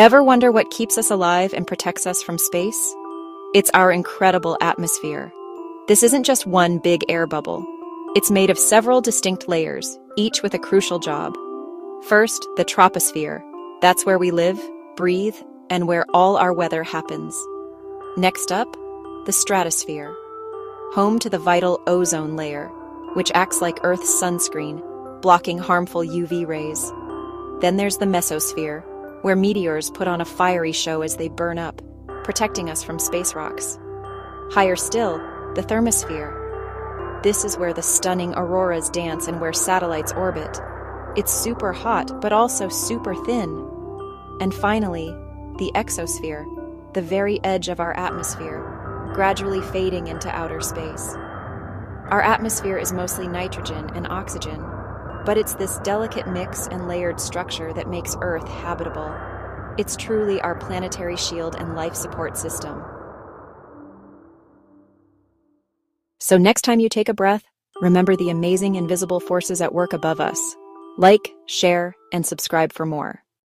Ever wonder what keeps us alive and protects us from space? It's our incredible atmosphere. This isn't just one big air bubble. It's made of several distinct layers, each with a crucial job. First, the troposphere. That's where we live, breathe, and where all our weather happens. Next up, the stratosphere, home to the vital ozone layer, which acts like Earth's sunscreen, blocking harmful UV rays. Then there's the mesosphere, where meteors put on a fiery show as they burn up, protecting us from space rocks. Higher still, the thermosphere. This is where the stunning auroras dance and where satellites orbit. It's super hot, but also super thin. And finally, the exosphere, the very edge of our atmosphere, gradually fading into outer space. Our atmosphere is mostly nitrogen and oxygen, but it's this delicate mix and layered structure that makes Earth habitable. It's truly our planetary shield and life support system. So, next time you take a breath, remember the amazing invisible forces at work above us. Like, share, and subscribe for more.